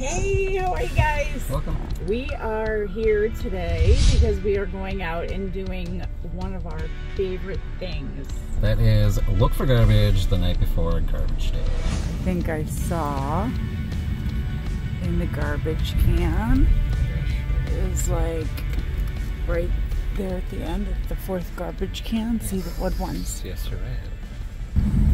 Hey, how are you guys? Welcome. We are here today because we are going out and doing one of our favorite things. That is look for garbage the night before garbage day. I think I saw in the garbage can is like right there at the end of the fourth garbage can. See the wood ones. Yes, you're right.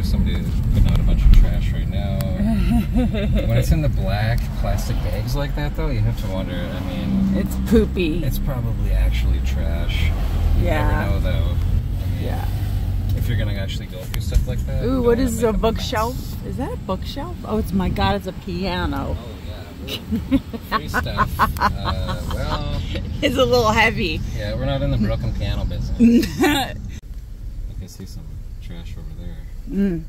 There's somebody putting out a bunch of trash right now. when it's in the black plastic bags like that, though, you have to wonder. I mean, It's poopy. it's probably actually trash. You Yeah. never know, though. I mean, yeah. If you're gonna actually go through stuff like that. Ooh, what is a mess. bookshelf? Is that a bookshelf? Oh, it's my God, it's a piano. Oh yeah. Free stuff. Uh, well, It's a little heavy. yeah, we're not in the broken piano business. I can see some trash over there. Mm.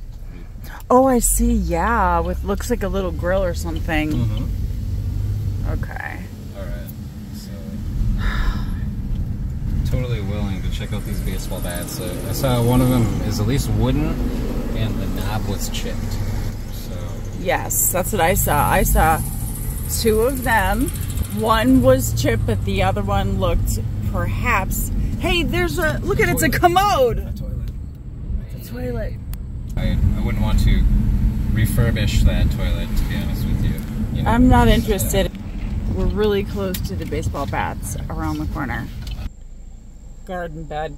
Oh, I see. Yeah, with looks like a little grill or something. Mm-hmm. Okay. All right. So, totally willing to check out these baseball bats. So I saw one of them is at least wooden, and the knob was chipped. So Yes, that's what I saw. I saw two of them. One was chipped, but the other one looked perhaps. Hey, there's a look at it's a commode. a toilet. It's a toilet. I, I wouldn't want to refurbish that toilet, to be honest with you. you know, I'm not it's, uh, interested. We're really close to the baseball bats around the corner. Garden bed.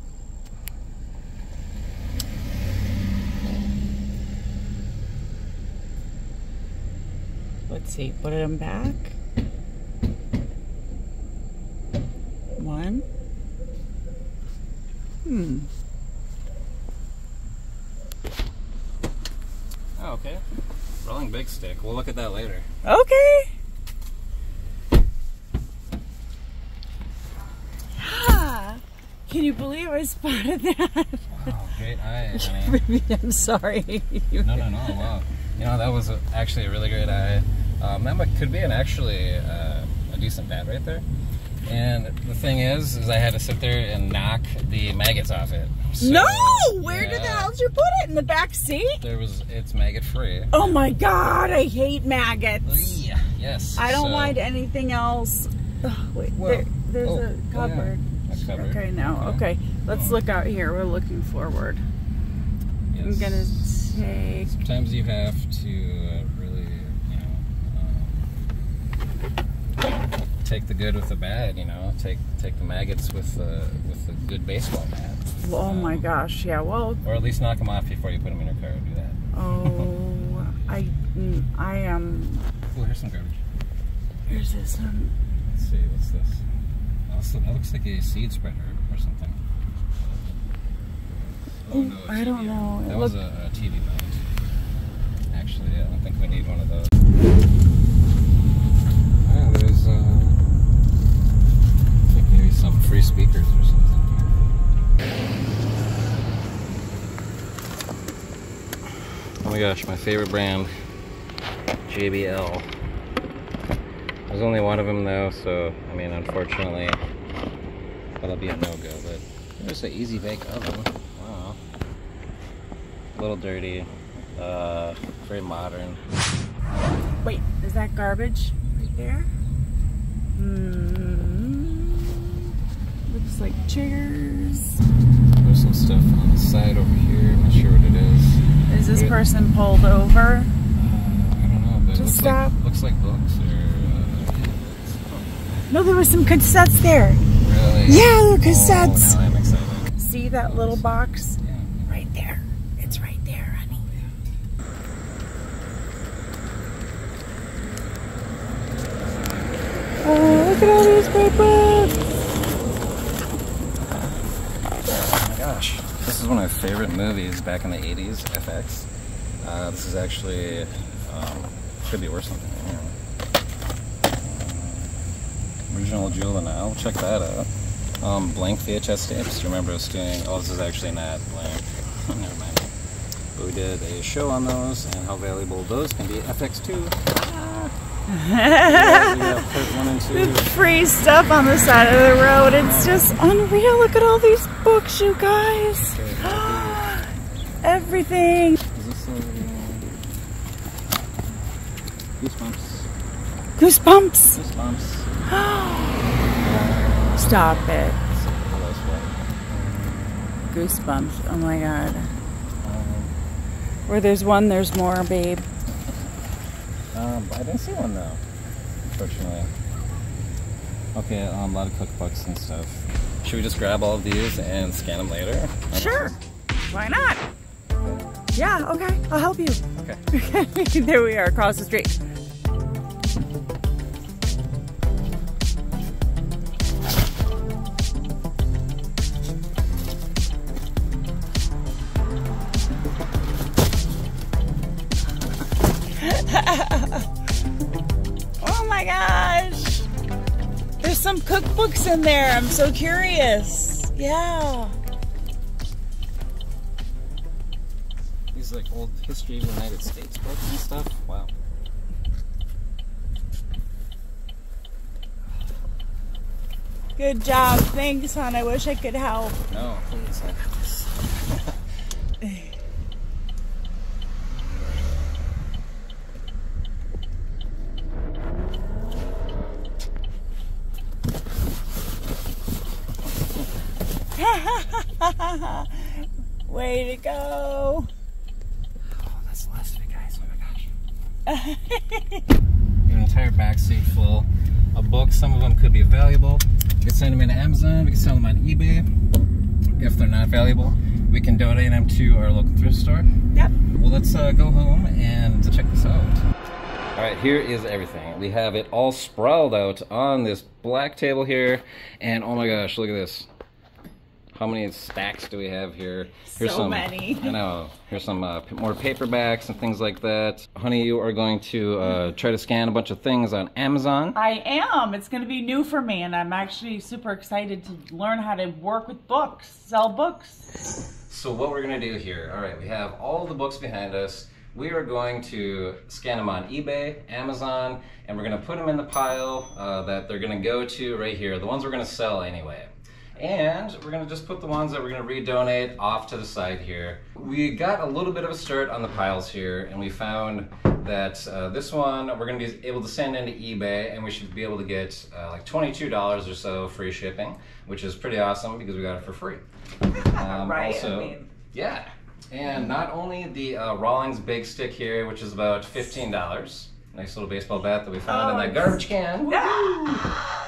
Let's see, put them back. One. Hmm. Oh, okay. Rawlings big stick. We'll look at that later. Okay. Yeah. Can you believe I spotted that? Wow, great eye, honey. I'm sorry. No, no, no. Wow. You know, that was actually a really great eye. Um, that could be an actually uh, a decent bat right there. And the thing is, is I had to sit there and knock the maggots off it. So, no! Where did the yeah, hell did you put it? In the back seat? There was. It's maggot free. Oh my god, I hate maggots. Yeah. Yes. I don't so- mind anything else. Wait, Well, there, there's oh, a oh, yeah. cupboard. A. Okay, Now. Okay. Okay, let's look out here. We're looking forward. I'm gonna take. Sometimes you have to uh, really, you know, um, take the good with the bad. You know, take take the maggots with the with the good baseball bat. Oh my Um, gosh, yeah. Well, Or at least knock them off before you put them in your car. Do that. oh, I, mm, I am. Oh, here's some garbage. Here's this one. Let's see, what's this? Oh, so that looks like a seed spreader or something. Oh, no, a I don't know. It That was a, looked- a TV mount. Actually, I don't think we need one of those. Yeah, there's uh, I think maybe some free speakers or something. Oh my gosh, my favorite brand, JBL. There's only one of them though, so I mean, unfortunately, that'll be a no-go. But there's an easy bake oven. Wow, a little dirty, uh, very modern. Wait, is that garbage right there? Hmm. Looks like chairs. There's some stuff on the side over here. I'm not sure what it is. Is this person pulled over? Uh, I don't know, but it Just looks like, stop. looks like books or. No, there were some cassettes there. Uh, really? Yeah, they're Oh, cassettes. now I'm excited. See that little box? Yeah. Right there. It's right there, honey. Oh, look at all these great books. Oh my gosh. This is one of my favorite movies back in the 80s, FX. Uh, this is actually, um, could be worth something. I don't know. Uh, original Juvenile, check that out. Um, blank VHS tapes. Do you remember us doing, oh, this is actually not blank. Never mind. But we did a show on those and how valuable those can be. FX2. Ah. yeah, we have part one and two. The free stuff on the side of the road. It's just unreal. Look at all these books, you guys. Everything. A, Goosebumps. Goosebumps. Goosebumps. Stop it. What else, what? Goosebumps. Oh my god. Where there's one, there's more, babe. Um, I didn't see one though, unfortunately. Okay, um, a lot of cookbooks and stuff. Should we just grab all of these and scan them later? Sure. Why not? Yeah, okay. I'll help you. Okay. there we are, across the street. Some cookbooks in there. I'm so curious. Yeah. These like old history of the United States books and stuff. Wow. Good job. Thanks, hon. I wish I could help. No, please, I got this. Way to go. Oh, that's the last of it, guys. Oh my gosh. An entire back seat full of books. Some of them could be valuable. We can send them into Amazon. We can sell them on eBay. If they're not valuable, we can donate them to our local thrift store. Yep. Well, let's uh, go home and check this out. All right, here is everything. We have it all sprawled out on this black table here. And oh my gosh, look at this. How many stacks do we have here? Here's So some, many. I know. Here's some uh, more paperbacks and things like that. Honey, you are going to uh, try to scan a bunch of things on Amazon. I am. It's going to be new for me, and I'm actually super excited to learn how to work with books, sell books. So what we're gonna do here, all right, we have all the books behind us. We are going to scan them on eBay, Amazon, and we're gonna put them in the pile uh, that they're gonna go to right here, the ones we're gonna sell anyway. And we're gonna just put the ones that we're gonna redonate off to the side here. We got a little bit of a start on the piles here, and we found that uh, this one we're gonna be able to send into eBay, and we should be able to get uh, like $22 or so free shipping, which is pretty awesome because we got it for free. Um, Right, I Also, mean- yeah, and not only the uh, Rawlings Big Stick here, which is about fifteen dollars. Nice little baseball bat that we found in Oh, that garbage can.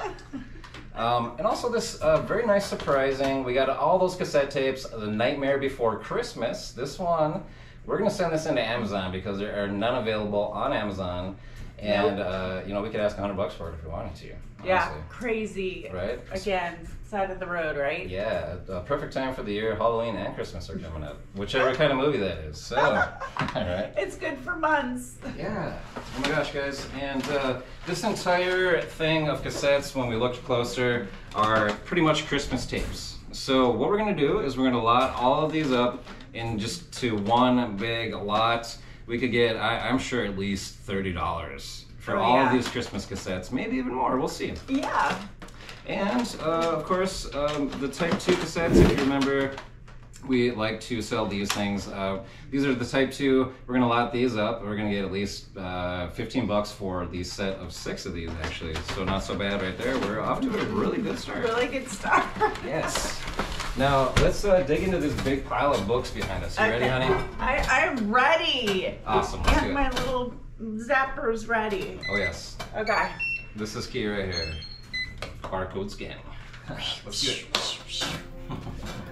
Um, and also this uh, very nice surprising. We got all those cassette tapes. The Nightmare Before Christmas. This one, we're gonna send this into Amazon because there are none available on Amazon. And uh, you know we could ask hundred bucks for it if we wanted to. Yeah, crazy. Right? Again, side of the road, right? Yeah, a perfect time for the year. Halloween and Christmas are coming up, whichever kind of movie that is. So, all right. It's good for months. Yeah. Oh my gosh, guys. And uh, this entire thing of cassettes, when we looked closer, are pretty much Christmas tapes. So what we're gonna do is we're gonna lot all of these up in just to one big lot. We could get, I, I'm sure, at least thirty dollars for Oh, all yeah. of these Christmas cassettes, maybe even more. We'll see. Yeah. And uh, of course, um, the Type 2 cassettes, if you remember, we like to sell these things. Uh, these are the Type 2. We're gonna lot these up. We're gonna get at least uh, 15 bucks for the set of six of these, actually. So not so bad right there. We're off to a really good start. Really good start. Yes. Now let's uh, dig into this big pile of books behind us. You ready, honey? I, I'm ready. Awesome, let's it. my little zapper's ready. Oh yes. Okay. This is key right here. Barcode scanning. Let's do it.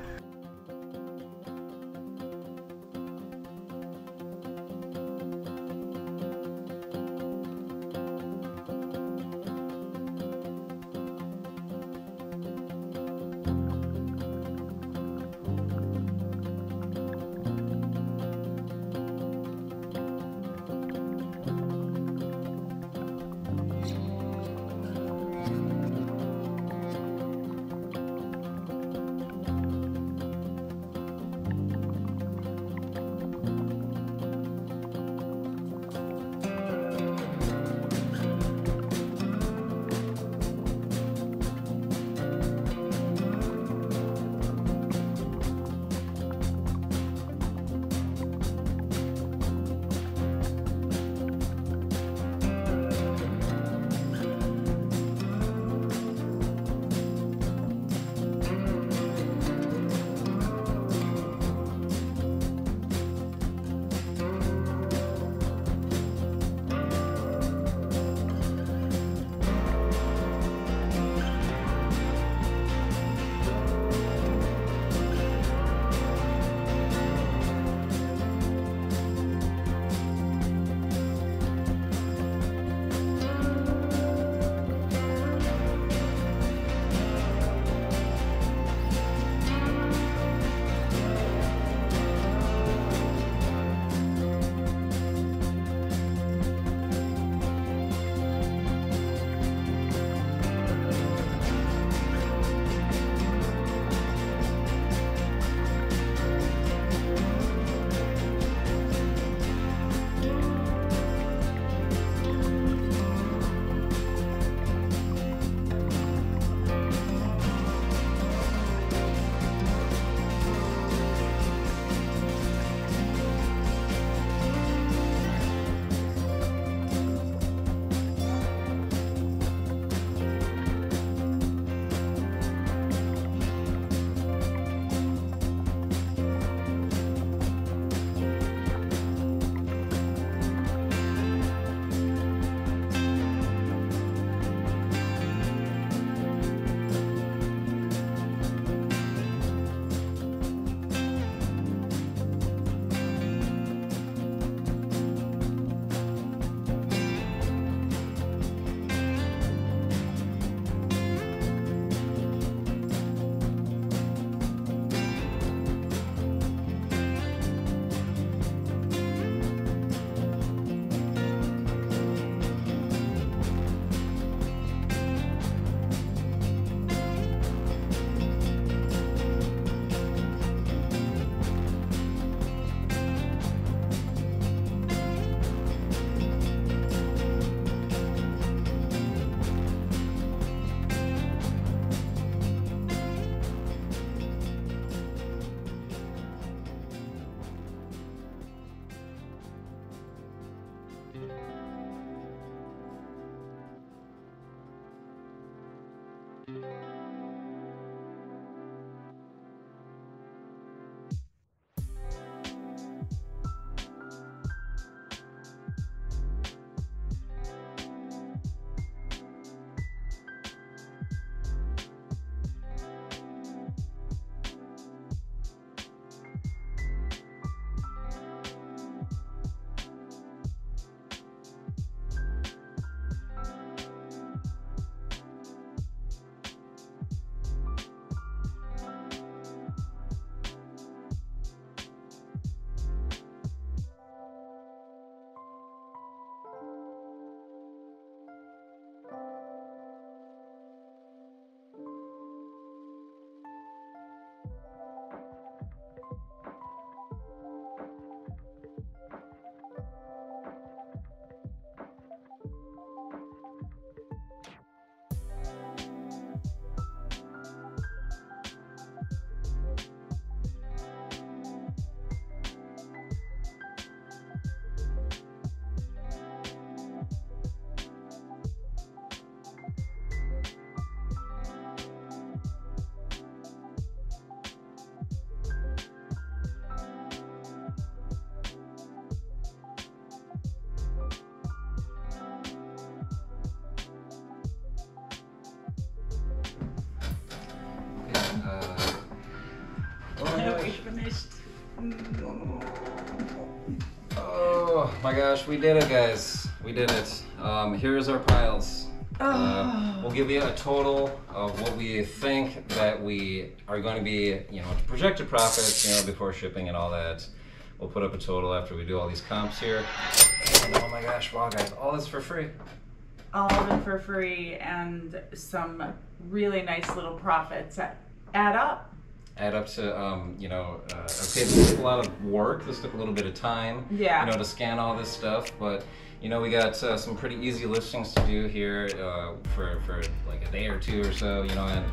Uh, oh my gosh. finished. Oh my gosh, we did it, guys. We did it. Um, here's our piles. Uh, we'll give you a total of what we think that we are going to be, you know, projected profits, you know, before shipping and all that. We'll put up a total after we do all these comps here. And oh my gosh, wow, guys, all this for free. All of it for free and some really nice little profits that add up. Add up to um, you know uh, okay this took a lot of work this took a little bit of time Yeah. you know to scan all this stuff but you know we got uh, some pretty easy listings to do here uh, for, for like a day or two or so you know and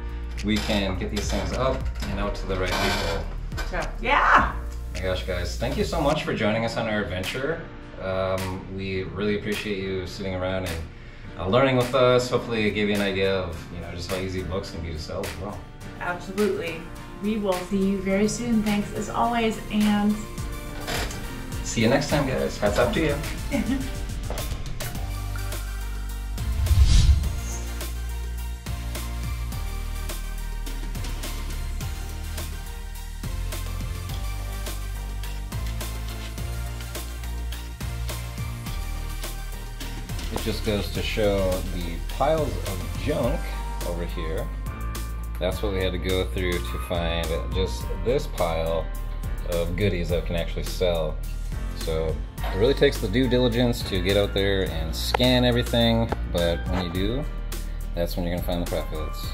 we can get these things up and out to the right people So, yeah. my gosh guys thank you so much for joining us on our adventure um, we really appreciate you sitting around and uh, learning with us hopefully it gave you an idea of you know just how easy books can be to sell as well Absolutely. We will see you very soon. Thanks as always. And see you next time guys hats off to you It just goes to show the piles of junk over here. That's what we had to go through to find just this pile of goodies that we can actually sell. So it really takes the due diligence to get out there and scan everything, but when you do, that's when you're gonna find the profits.